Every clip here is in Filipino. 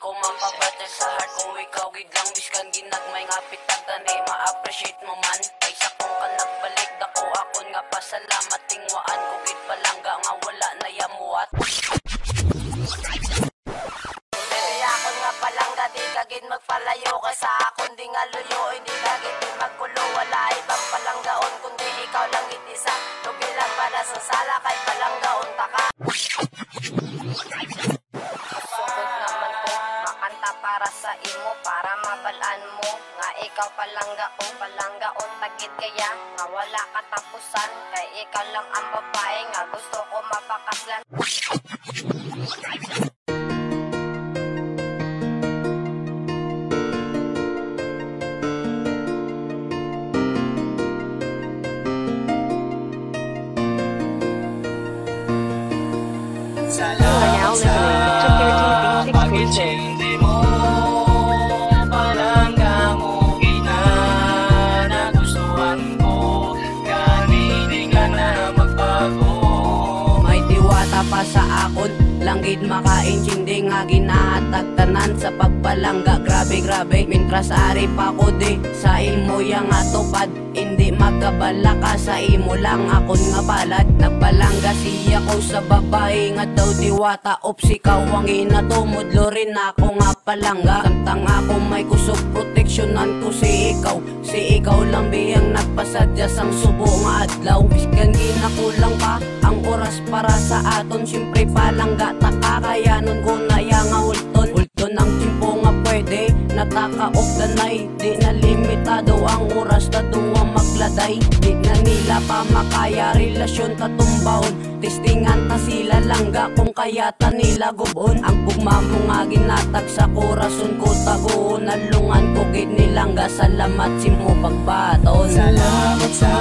ko mapabatag sa heart ko ikaw gid lang biskan ginagmay nga pitag ma-appreciate mo man. Kaysa kung ka nagbalik dako akon nga pasalamat tingwaan ko palangga nga para mabalaan mo nga ikaw palanggaon palanggaon tagit kaya nga wala katapusan kay ikaw lang ang babae nga gusto ko mapakaslan. Listening to sa akon Langgit makaintindi nga ginahatag sa pagpalangga. Grabe grabe Mintras ari pa ko di. Sa imo yang atupad Hindi magkabala ka. Sa imo lang akon nga balad. Nagpalangga siya ko sa babae nga daw diwata. Ops ikaw ang inatumudlo rin ako nga palangga. Samtang ako may kusog proteksyonan ko si ikaw. Si ikaw lang biyang nagpasadya sang subo nga adlaw. Biskan ginakulang pa ang oras para sa aton Siyempre palangga takakayanon ko na yang hulton Hulton ang timpo nga pwede. Natakaok danay Di na limitado ang oras duwa magladay. Di na nila pa makaya relasyon tatumbaon Testingan ta sila langga kung kaya nila gubon. Ang pugma mo nga ginatag sa korason ko tago Nalungan ko gid nilangga. Salamat si mo pagbaton. Salamat sa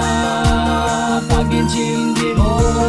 pag-intindi mo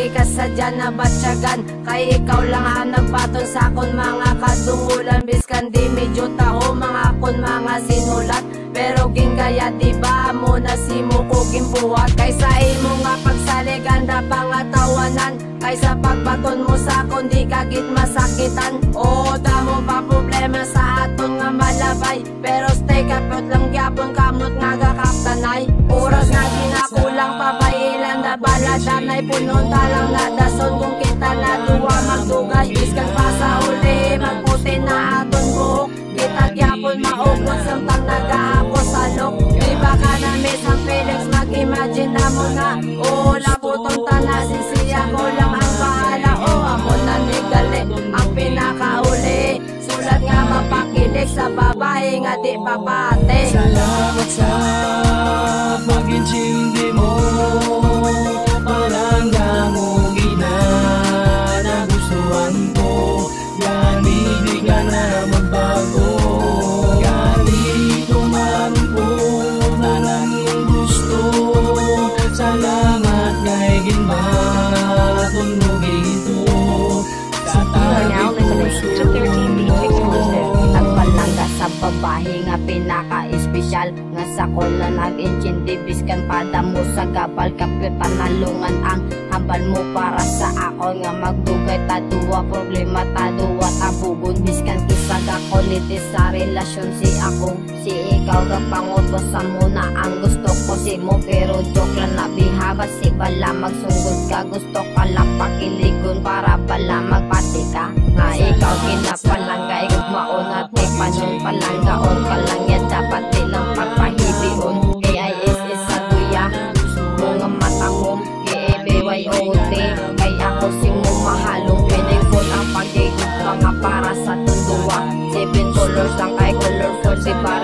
ipaagi ka sa dyan na batyagan. Kay ikaw lang ang nagbaton sa kon mga kadungulan. Biskan di medyo taho mga kon mga sinulat. Pero gingaya di ba mo na si mo ko gimbuhat Kaysa imo nga pagsaliganda pangatawanan. Kaysa pagbaton mo sa kon di kagit masakitan. O damo pa problema sa aton nga malabay. Pero stay kapot lang gyapon kamot na baladanay Punon talang nadason kung kita na duwa magdugay Iskan pa sa uli magputi na aton buhok. Kita gyapon maupon samtang nagaapos sa lok Di ba ka na miss ang feelings mag-imagine na mo na O labutong tanasin siya ko lang ang bahala. O amo na nigali ang pinakauli. Sulat nga mapakilig sa babae nga di papate Salamat sa pag-intindi babae nga pinaka-espesyal Nga sa kola nag-intindi biskan pada mo sa gabal. Kapit panalungan ang hambal mo para sa ako Nga magdugay. Taduwa problema taduwa tabugon. Biskan kisag ako liti sa relasyon si ako. Si ikaw ka pangutos sa muna ang gusto ko si mo. Pero joke lang na bihaba si bala. Magsunggod ka Gusto ka lang pakiligon para bala magpati ka. Nga ikaw kinapalangga may ote Kay ako si mahalong pinigod Ang pag-ibig mga para sa tunduwa. Seven colors lang ay colorful si para